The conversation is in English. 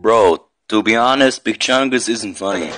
Bro, to be honest, Big Chungus isn't funny.